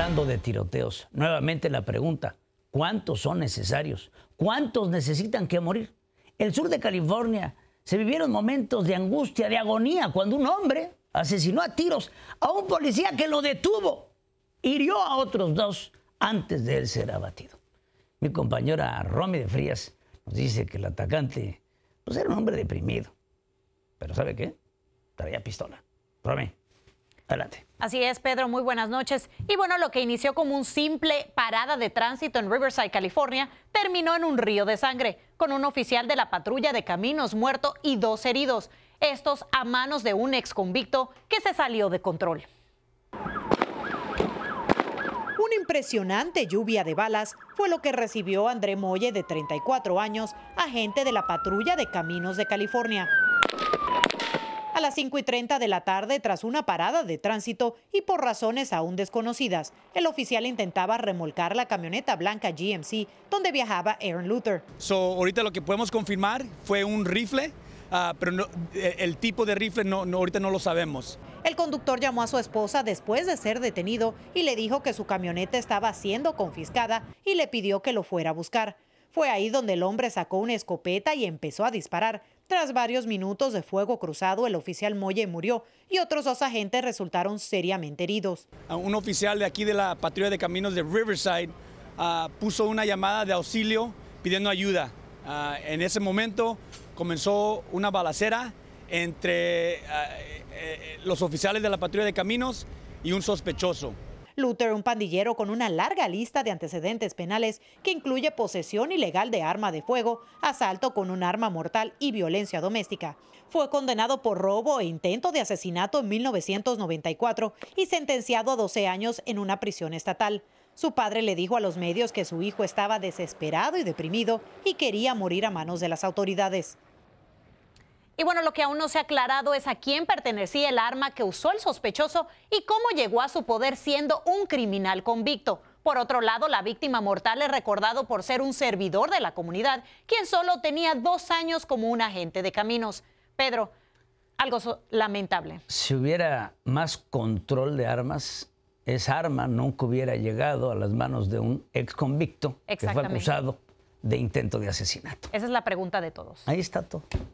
hablando de tiroteos, nuevamente la pregunta, ¿cuántos son necesarios? ¿Cuántos necesitan que morir? El sur de California se vivieron momentos de angustia, de agonía, cuando un hombre asesinó a tiros a un policía que lo detuvo, hirió a otros dos antes de él ser abatido. Mi compañera Romy de Frías nos dice que el atacante pues, era un hombre deprimido. Pero ¿sabe qué? Traía pistola. Romy, adelante. Así es, Pedro, muy buenas noches. Y bueno, lo que inició como un simple parada de tránsito en Riverside, California, terminó en un río de sangre, con un oficial de la patrulla de caminos muerto y dos heridos, estos a manos de un ex convicto que se salió de control. Una impresionante lluvia de balas fue lo que recibió André Molle, de 34 años, agente de la patrulla de caminos de California a las 5 y 30 de la tarde tras una parada de tránsito y por razones aún desconocidas. El oficial intentaba remolcar la camioneta blanca GMC donde viajaba Aaron Luther. So, ahorita lo que podemos confirmar fue un rifle, uh, pero no, el tipo de rifle no, no, ahorita no lo sabemos. El conductor llamó a su esposa después de ser detenido y le dijo que su camioneta estaba siendo confiscada y le pidió que lo fuera a buscar. Fue ahí donde el hombre sacó una escopeta y empezó a disparar. Tras varios minutos de fuego cruzado, el oficial Molle murió y otros dos agentes resultaron seriamente heridos. Un oficial de aquí de la patrulla de caminos de Riverside uh, puso una llamada de auxilio pidiendo ayuda. Uh, en ese momento comenzó una balacera entre uh, eh, los oficiales de la patrulla de caminos y un sospechoso. Luther, un pandillero con una larga lista de antecedentes penales que incluye posesión ilegal de arma de fuego, asalto con un arma mortal y violencia doméstica. Fue condenado por robo e intento de asesinato en 1994 y sentenciado a 12 años en una prisión estatal. Su padre le dijo a los medios que su hijo estaba desesperado y deprimido y quería morir a manos de las autoridades. Y bueno, lo que aún no se ha aclarado es a quién pertenecía el arma que usó el sospechoso y cómo llegó a su poder siendo un criminal convicto. Por otro lado, la víctima mortal es recordado por ser un servidor de la comunidad, quien solo tenía dos años como un agente de caminos. Pedro, algo lamentable. Si hubiera más control de armas, esa arma nunca hubiera llegado a las manos de un ex convicto que fue acusado de intento de asesinato. Esa es la pregunta de todos. Ahí está todo.